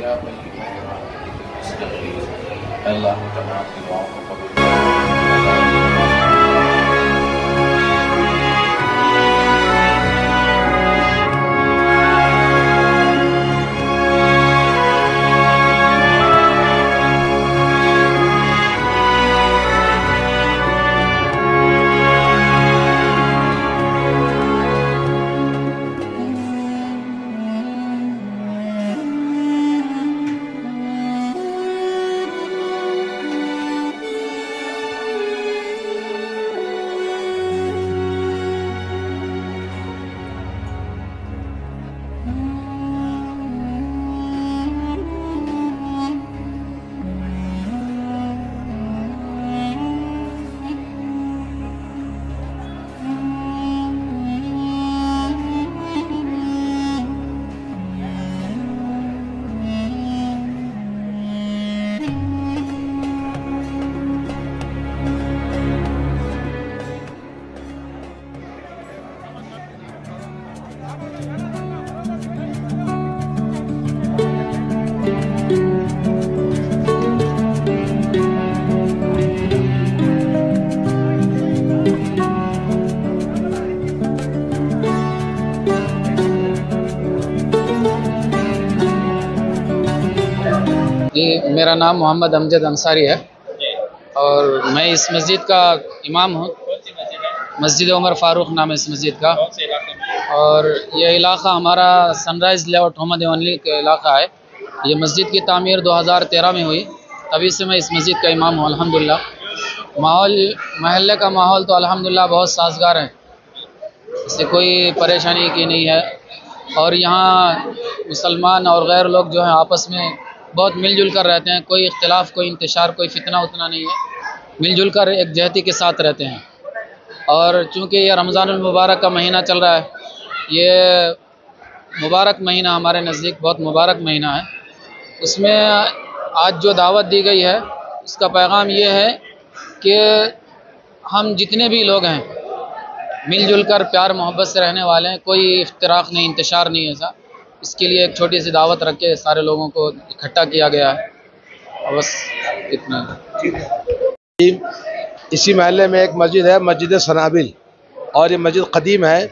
يا حي يا قيوم برحمتك نستغيث اللهم میرا نام محمد امجد انصاری ہے اور میں اس مسجد کا امام ہوں۔ مسجد عمر فاروق نام ہے اس مسجد کا۔ اور یہ علاقہ ہمارا سن رائز لیاؤٹ محمد ونلی کا علاقہ ہے۔ یہ مسجد کی تعمیر دو ہزار تیرہ میں ہوئی۔ تبھی سے میں اس مسجد کا امام ہوں الحمدللہ۔ ماحول محلے کا ماحول تو الحمدللہ بہت سازگار ہے۔ اس سے کوئی پریشانی کی نہیں ہے۔ اور یہاں مسلمان اور غیر لوگ جو ہیں آپس میں بہت مل جل کر رہتے ہیں، کوئی اختلاف، کوئی انتشار، کوئی فتنہ اتنا نہیں ہے۔ مل جل کر ایک جہتی کے ساتھ رہتے ہیں۔ اور چونکہ یہ رمضان المبارک کا مہینہ چل رہا ہے، یہ مبارک مہینہ ہمارے نزدیک بہت مبارک مہینہ ہے۔ اس میں آج جو دعوت دی گئی ہے، اس کا پیغام یہ ہے کہ ہم جتنے بھی لوگ ہیں، مل جل کر پیار محبت سے رہنے والے ہیں، کوئی افتراق نہیں، انتشار نہیں ایسا۔ اس کے لیے ایک چھوٹی سی دعوت رکھ کے سارے لوگوں کو اکٹھا کیا گیا ہے۔ اور بس اتنا۔ اسی محلے میں ایک مسجد ہے، مسجد سنابل۔ اور یہ مسجد قدیم ہے۔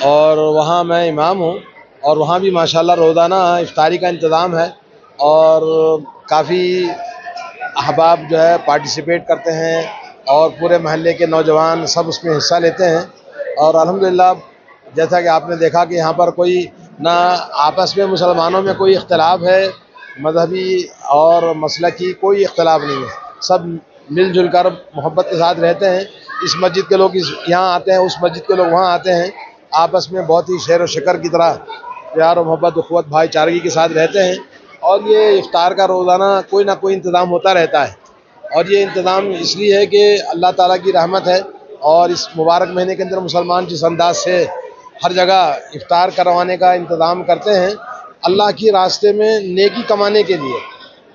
اور وہاں میں امام ہوں۔ اور وہاں بھی ماشاءاللہ روزانہ افطاری کا انتظام ہے۔ اور کافی احباب جو ہے پارٹیسپیٹ کرتے ہیں۔ اور پورے محلے کے نوجوان سب اس میں حصہ لیتے ہیں۔ اور الحمدللہ، جیسا کہ آپ نے دیکھا کہ یہاں پر کوئی نہ آپس میں مسلمانوں میں کوئی اختلاف ہے، مذہبی اور مسلکی کوئی اختلاف نہیں ہے۔ سب مل جل کر محبت کے ساتھ رہتے ہیں۔ اس مسجد کے لوگ اس یہاں آتے ہیں، اس مسجد کے لوگ وہاں آتے ہیں۔ آپس میں بہت ہی شعر و شکر کی طرح پیار و محبت، اخوت، بھائی چارگی کے ساتھ رہتے ہیں۔ اور یہ افطار کا روزانہ کوئی نہ کوئی انتظام ہوتا رہتا ہے۔ اور یہ انتظام اس لیے ہے کہ اللہ تعالیٰ کی رحمت ہے۔ اور اس مبارک مہینے کے اندر مسلمان جس انداز سے ہر جگہ افطار کروانے کا انتظام کرتے ہیں۔ اللہ کی راستے میں نیکی کمانے کے لیے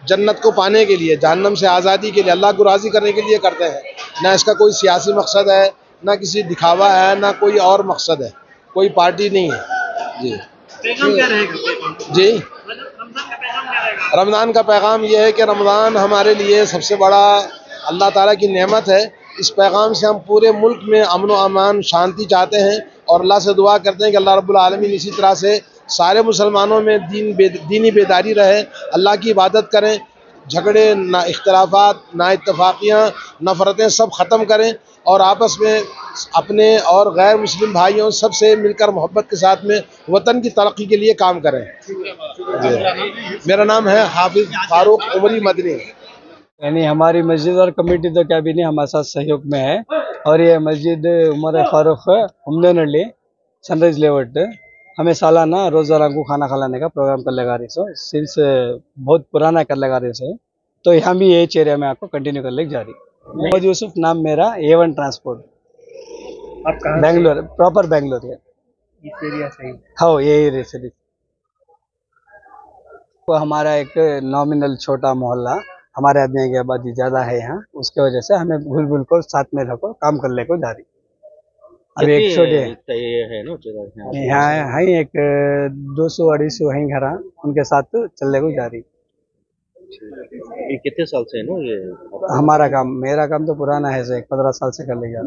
جنت کو پانے کے لیے جہنم سے آزادی کے لیے اللہ کو راضی کرنے کے لیے کرتے ہیں۔ نہ اس کا کوئی سیاسی مقصد ہے نہ کسی دکھاوا ہے نہ کوئی اور مقصد ہے۔ کوئی پارٹی نہیں ہے۔ جی۔ جی۔ رمضان کا پیغام یہ ہے کہ رمضان ہمارے لیے سب سے بڑا اللہ تعالیٰ کی نعمت ہے۔ اس پیغام سے ہم پورے ملک میں امن و امان، شانتی چاہتے ہیں اور اللہ سے دعا کرتے ہیں کہ اللہ رب العالمین اسی طرح سے سارے مسلمانوں میں دین بے دینی بیداری رہے، اللہ کی عبادت کریں، جھگڑے، نہ اختلافات، نہ اتفاقیاں نفرتیں سب ختم کریں اور آپس میں اپنے اور غیر مسلم بھائیوں سب سے مل کر محبت کے ساتھ میں وطن کی ترقی کے لیے کام کریں۔ جی۔ میرا نام ہے حافظ فاروق عمری مدنی۔ یعنی ہماری مسجد اور کمیٹی تو کیا بھی نہیں ہمارے ساتھ سہیوگ میں ہے۔ اور یہ مسجد عمر فاروق نڈلی سن رائز لیوٹ ہمیں سالانہ روزانہ کو کھانا کھلانے کا پروگرام کر لگا رہی سو سنس بہت پرانا کر لگا رہے سو تو یہاں بھی یہ ایریا میں آپ کو کنٹینیو کر لے جا رہی۔ محمد یوسف نام میرا A one transport Bangalore proper Bangalore. ہے ہاں یہی وہ ہمارا ایک نامنل چھوٹا محلہ۔ ہمارے آدمی کی آبادی زیادہ ہے یہاں اس کی وجہ سے ہمیں بھول بھول کو ساتھ میں رکھو کام کرنے کو جاری ابھی ایک چھوٹے یہاں ہیں ایک دو سو اڑائی سو ہیں گھر ہاں، ان کے ساتھ چلنے کو جاری کتنے سال سے ہمارا کام میرا کام تو پرانا ہے ایک پندرہ سال سے کر لے گیا